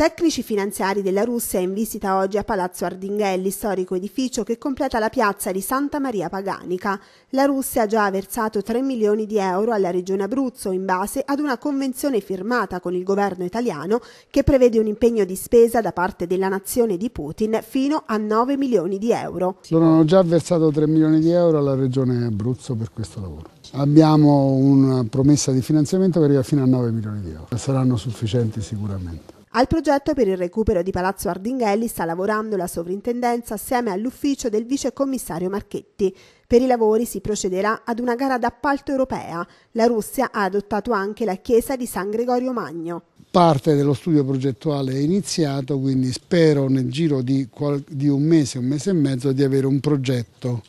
Tecnici finanziari della Russia in visita oggi a Palazzo Ardinghelli, storico edificio che completa la piazza di Santa Maria Paganica. La Russia ha già versato 3 milioni di euro alla regione Abruzzo in base ad una convenzione firmata con il governo italiano che prevede un impegno di spesa da parte della nazione di Putin fino a 9 milioni di euro. Loro hanno già versato 3 milioni di euro alla regione Abruzzo per questo lavoro. Abbiamo una promessa di finanziamento che arriva fino a 9 milioni di euro. Saranno sufficienti sicuramente. Al progetto per il recupero di Palazzo Ardinghelli sta lavorando la sovrintendenza assieme all'ufficio del vice commissario Marchetti. Per i lavori si procederà ad una gara d'appalto europea. La Russia ha adottato anche la chiesa di San Gregorio Magno. Parte dello studio progettuale è iniziato, quindi spero nel giro di, di un mese, un mese e mezzo di avere un progetto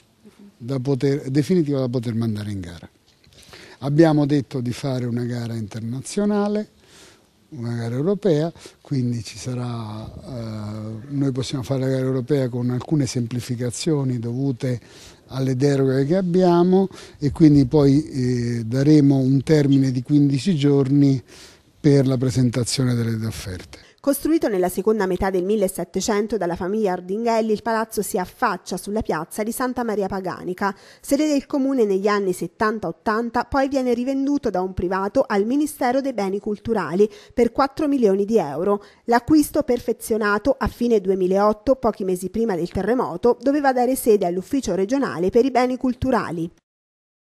da poter, definitivo da poter mandare in gara. Abbiamo detto di fare una gara internazionale una gara europea, quindi sarà, eh, noi possiamo fare la gara europea con alcune semplificazioni dovute alle deroghe che abbiamo e quindi poi eh, daremo un termine di 15 giorni per la presentazione delle offerte. Costruito nella seconda metà del 1700 dalla famiglia Ardinghelli, il palazzo si affaccia sulla piazza di Santa Maria Paganica, sede del comune negli anni 70-80, poi viene rivenduto da un privato al Ministero dei Beni Culturali per 4 milioni di euro. L'acquisto perfezionato a fine 2008, pochi mesi prima del terremoto, doveva dare sede all'ufficio regionale per i beni culturali.